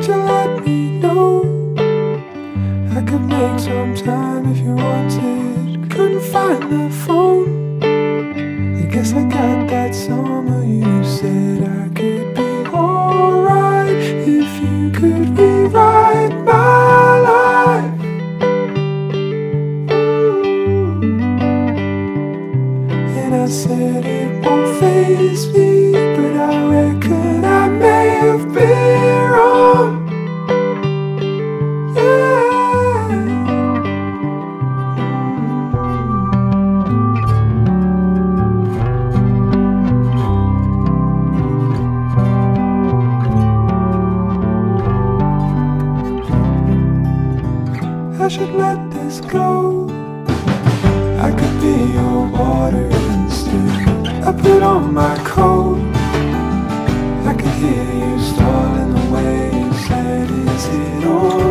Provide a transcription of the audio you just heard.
let me know. I could make some time if you wanted. Couldn't find the phone. I guess I got that summer you said I could be alright if you could rewrite my life. And I said it won't phase me, I should let this go. I could be your water instead. I put on my coat. I could hear you stalling way You said, is it. All